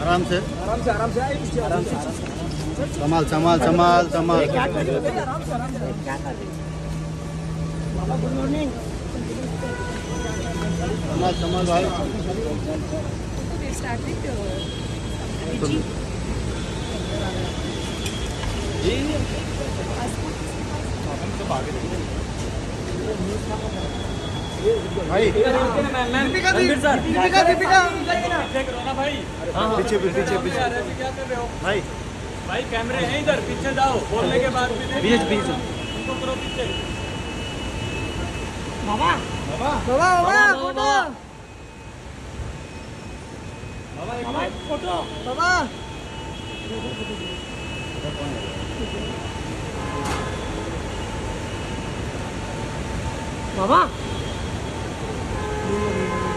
आराम से। आराम से आराम से आराम से। आराम से संभाल संभाल संभाल संभाल संभाल संभाल भाई। uh, Vijay. भाई। दीपिका दीपिका दीपिका। पीछे पीछे पीछे भाई। भाई कैमरे हैं इधर पीछे जाओ बोलने के बाद पीछे पीछे उनको करो पीछे। बाबा। बाबा। फ़ोटो। बाबा। फ़ोटो। बाबा। बाबा। Aleluia.